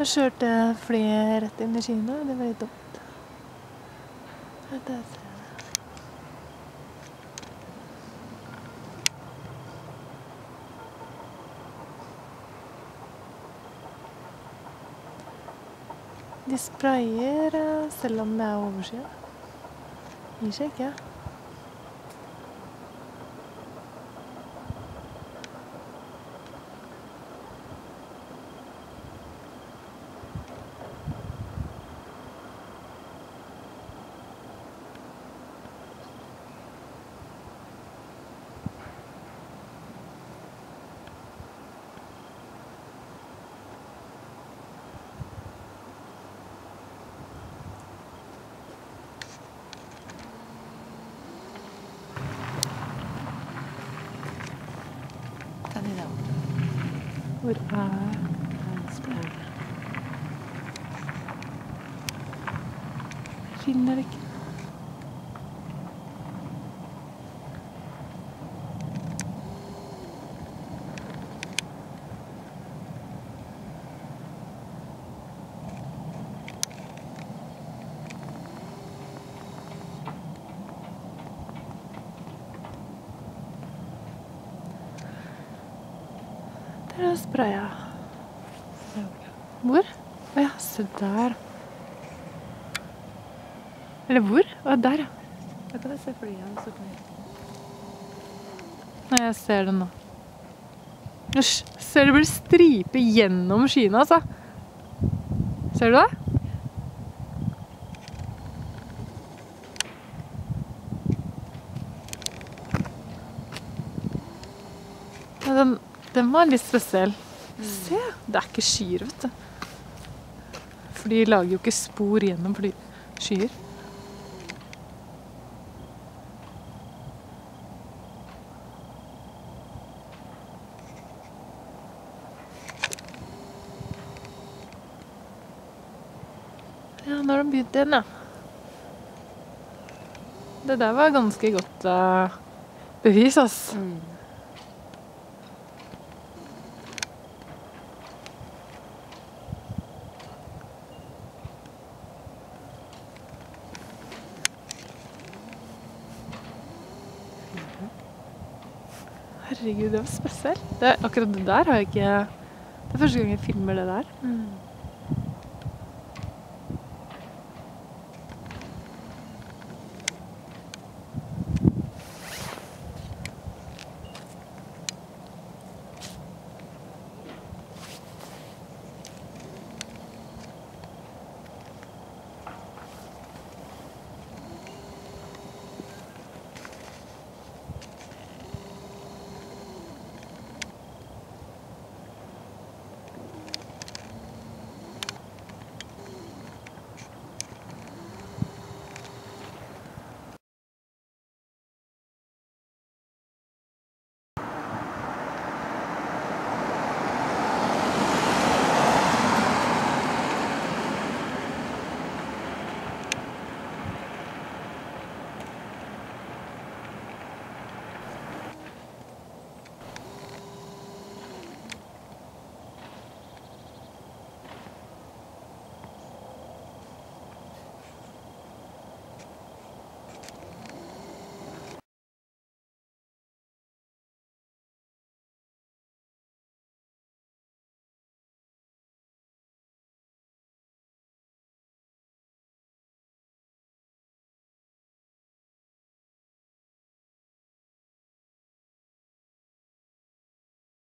Da kjørte flyet rett inn i Kina. Det var litt dumt. De sprayer eh, selv om det er overskyet. Gir seg ikke. Den i dag. Hvor er Finner det ikke. Er spraya. Hvor? Å ja, se der. Eller hvor? Å, der, ja. Da kan jeg se flyene så kan jeg Nei, jeg ser det nå. Hysj. Ser det blir stripe gjennom skyene, altså. Ser du det? Ja, den, den var litt spesiell. Se, det er ikke skyer, vet du. For de lager jo ikke spor gjennom skyer. Ja, nå har de begynt igjen, ja. Det der var ganske godt uh, bevis, altså. Mm. Herregud, det var spesielt. Det, akkurat det der har jeg ikke Det er første gang jeg filmer det der. Mm.